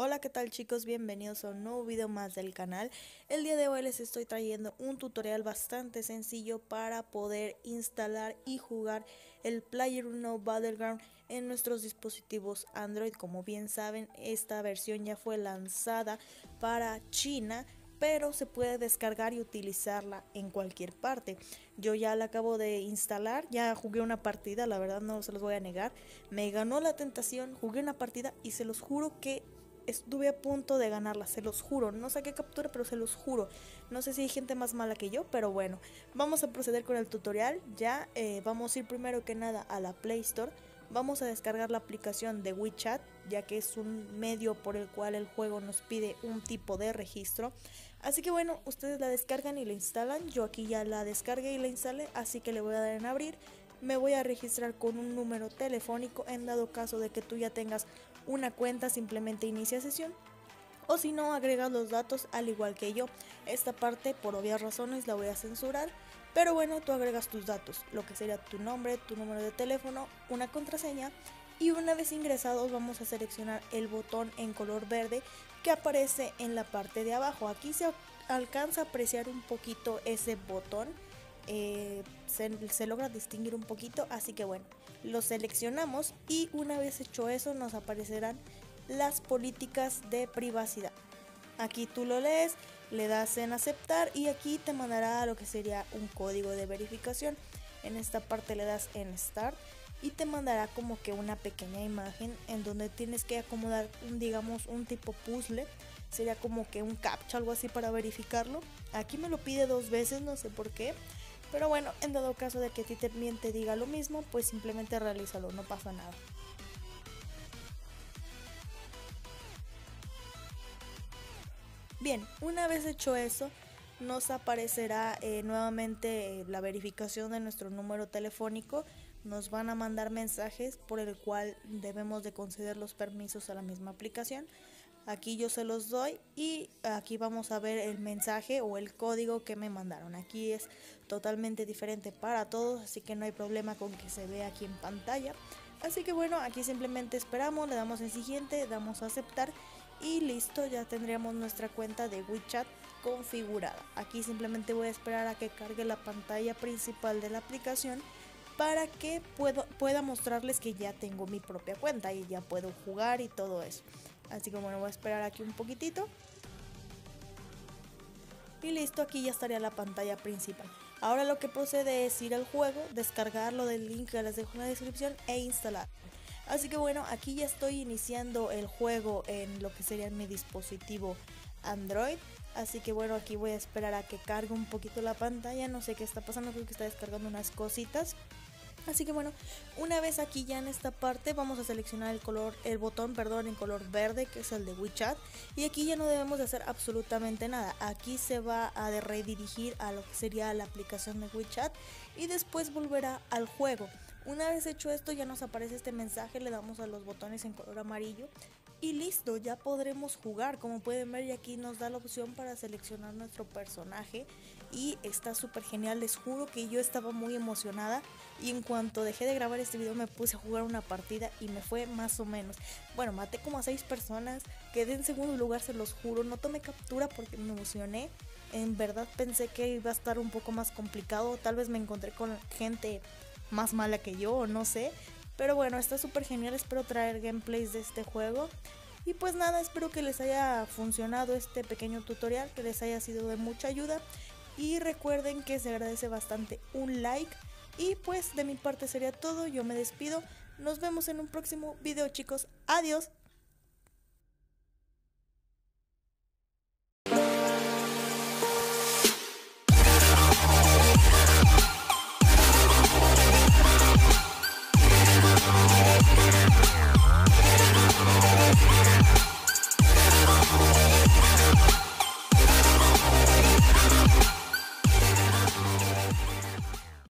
Hola, ¿qué tal chicos? Bienvenidos a un nuevo video más del canal. El día de hoy les estoy trayendo un tutorial bastante sencillo para poder instalar y jugar el PlayerUnknown Battleground en nuestros dispositivos Android. Como bien saben, esta versión ya fue lanzada para China pero se puede descargar y utilizarla en cualquier parte. Yo ya la acabo de instalar, ya jugué una partida, la verdad no se los voy a negar. Me ganó la tentación, jugué una partida y se los juro que estuve a punto de ganarla, se los juro. No saqué captura, pero se los juro. No sé si hay gente más mala que yo, pero bueno. Vamos a proceder con el tutorial. Ya eh, vamos a ir primero que nada a la Play Store. Vamos a descargar la aplicación de WeChat, ya que es un medio por el cual el juego nos pide un tipo de registro. Así que bueno, ustedes la descargan y la instalan. Yo aquí ya la descargué y la instalé, así que le voy a dar en abrir me voy a registrar con un número telefónico en dado caso de que tú ya tengas una cuenta simplemente inicia sesión. O si no agregas los datos al igual que yo. Esta parte por obvias razones la voy a censurar pero bueno tú agregas tus datos lo que sería tu nombre tu número de teléfono una contraseña y una vez ingresados vamos a seleccionar el botón en color verde que aparece en la parte de abajo. Aquí se alcanza a apreciar un poquito ese botón eh, se, logra distinguir un poquito así que bueno lo seleccionamos y una vez hecho eso nos aparecerán las políticas de privacidad. Aquí tú lo lees le das en aceptar y aquí te mandará lo que sería un código de verificación. En esta parte le das en start y te mandará como que una pequeña imagen en donde tienes que acomodar un digamos un tipo puzzle. Sería como que un captcha algo así para verificarlo. Aquí me lo pide dos veces no sé por qué pero bueno, en dado caso de que a ti también te diga lo mismo, pues simplemente realízalo, no pasa nada. Bien, una vez hecho eso, nos aparecerá eh, nuevamente la verificación de nuestro número telefónico. Nos van a mandar mensajes por el cual debemos de conceder los permisos a la misma aplicación. Aquí yo se los doy y aquí vamos a ver el mensaje o el código que me mandaron. Aquí es totalmente diferente para todos, así que no hay problema con que se vea aquí en pantalla. Así que bueno, aquí simplemente esperamos, le damos en siguiente, damos a aceptar y listo, ya tendríamos nuestra cuenta de WeChat configurada. Aquí simplemente voy a esperar a que cargue la pantalla principal de la aplicación para que pueda mostrarles que ya tengo mi propia cuenta y ya puedo jugar y todo eso. Así que bueno, voy a esperar aquí un poquitito. Y listo, aquí ya estaría la pantalla principal. Ahora lo que procede es ir al juego, descargarlo del link que les dejo en la descripción e instalar. Así que bueno, aquí ya estoy iniciando el juego en lo que sería mi dispositivo Android. Así que bueno, aquí voy a esperar a que cargue un poquito la pantalla. No sé qué está pasando, creo que está descargando unas cositas. Así que bueno, una vez aquí ya en esta parte vamos a seleccionar el color, el botón, perdón, en color verde que es el de WeChat y aquí ya no debemos de hacer absolutamente nada. Aquí se va a redirigir a lo que sería la aplicación de WeChat y después volverá al juego. Una vez hecho esto ya nos aparece este mensaje, le damos a los botones en color amarillo y listo, ya podremos jugar. Como pueden ver, y aquí nos da la opción para seleccionar nuestro personaje. Y está súper genial, les juro que yo estaba muy emocionada. Y en cuanto dejé de grabar este video me puse a jugar una partida y me fue más o menos. Bueno, maté como a 6 personas, quedé en segundo lugar, se los juro. No tomé captura porque me emocioné. En verdad pensé que iba a estar un poco más complicado. Tal vez me encontré con gente más mala que yo, no sé. Pero bueno, está súper genial, espero traer gameplays de este juego. Y pues nada, espero que les haya funcionado este pequeño tutorial, que les haya sido de mucha ayuda. Y recuerden que se agradece bastante un like. Y pues de mi parte sería todo, yo me despido. Nos vemos en un próximo video chicos. Adiós.